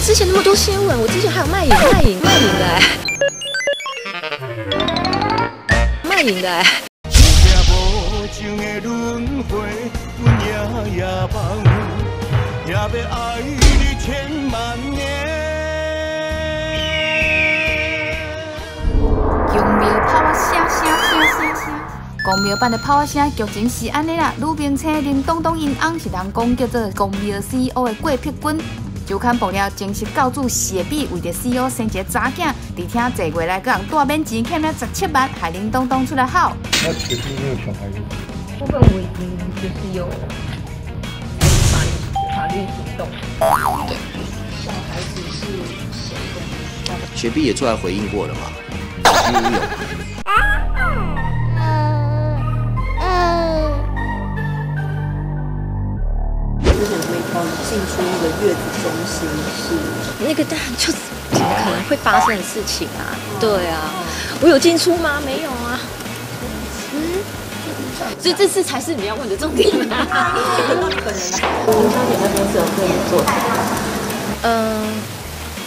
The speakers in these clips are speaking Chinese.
之前那么多新闻，我之前还有卖淫、卖淫、卖淫的哎，卖淫的哎。公庙炮啊，声声声声声！公庙版的炮声剧情是安尼啦，吕明青林东东因翁是人讲叫做公庙 CEO 的郭碧君，就看爆料正式告诉谢碧为着 CEO 生一个查囝，伫听坐过来，个人大面钱欠了十七万，害林东东出来好。那谢碧没有小孩子？部分我已经就是有法律法律行动。小孩子是谁的？雪碧也出来回应过了嘛？之前进出那个月子中心是那个，当然就是怎么可能会发生的事情啊？对啊，我有进出吗？没有啊。嗯，所以这次才是你要问的重点。可能啊。林小姐那边是有跟你做嗯。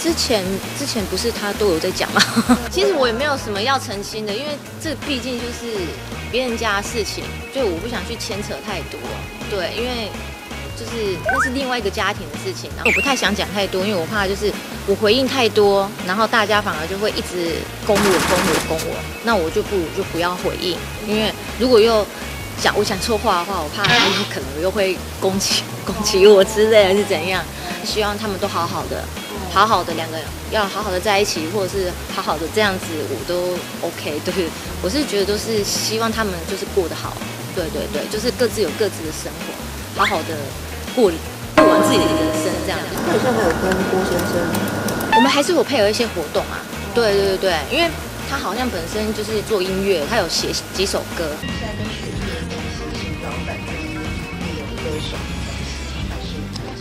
之前之前不是他都有在讲吗？其实我也没有什么要澄清的，因为这毕竟就是别人家的事情，所以我不想去牵扯太多。对，因为就是那是另外一个家庭的事情，然后我不太想讲太多，因为我怕就是我回应太多，然后大家反而就会一直攻我、攻我、攻我，那我就不如就不要回应，因为如果又讲我讲错话的话，我怕他有可能又会攻击攻击我之类还是怎样。希望他们都好好的。好好的两个人要好好的在一起，或者是好好的这样子，我都 OK。对，我是觉得都是希望他们就是过得好。对对对，就是各自有各自的生活，好好的过过完自己的人生这样子。那你现在有跟郭先生？我们还是有配合一些活动啊。对对对对，因为他好像本身就是做音乐，他有写几首歌。现在跟学弟的关系是老板跟艺人歌手。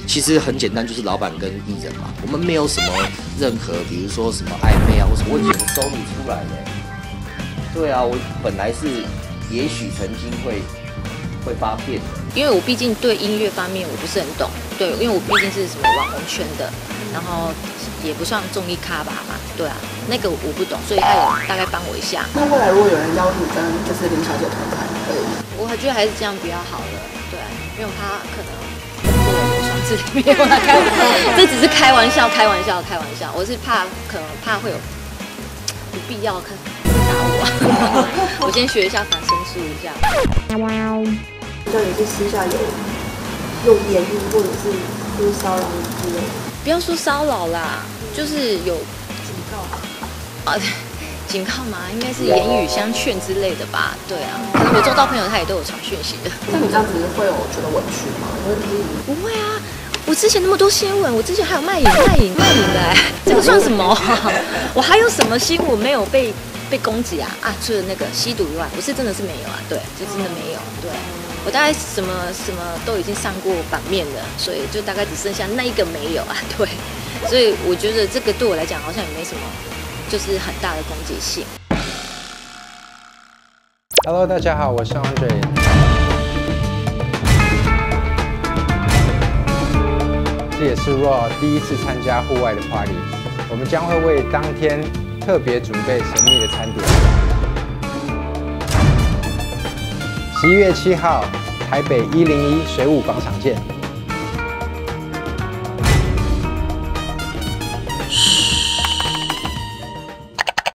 其实很简单，就是老板跟艺人嘛，我们没有什么任何，比如说什么暧昧啊，或什么，我已经收你出来了。对啊，我本来是也许曾经会会发片的，因为我毕竟对音乐方面我不是很懂，对，因为我毕竟是什么网红圈的，然后也不算综艺咖吧嘛，对啊，那个我不懂，所以他有大概帮我一下。那后来如果有人邀你跟就是林小姐同台，可以？我还觉得还是这样比较好了，对，因为他可能。没有啦，开，这只是开玩笑，开玩笑，开玩笑。我是怕，可能怕会有不必要，看打我。我先学一下反身术一下。叫你是私下有用言语或者是就是骚扰之类的？不要说骚扰啦，就是有警告啊。警告嘛，应该是言语相劝之类的吧？对啊，可能我周遭朋友他也都有传讯息的。那你这样子会有觉得委屈吗？不会啊，我之前那么多新闻，我之前还有卖淫、卖淫、卖淫的哎，这个算什么？我还有什么新闻没有被被攻击啊？啊，除了那个吸毒以外，我是真的是没有啊。对，就真的没有。对，我大概什么什么都已经上过版面了，所以就大概只剩下那一个没有啊。对，所以我觉得这个对我来讲好像也没什么。就是很大的攻击性。Hello，大家好，我是 Andre。这也是 Raw 第一次参加户外的 party，我们将会为当天特别准备神秘的餐点。十一月七号，台北一零一水舞广场见。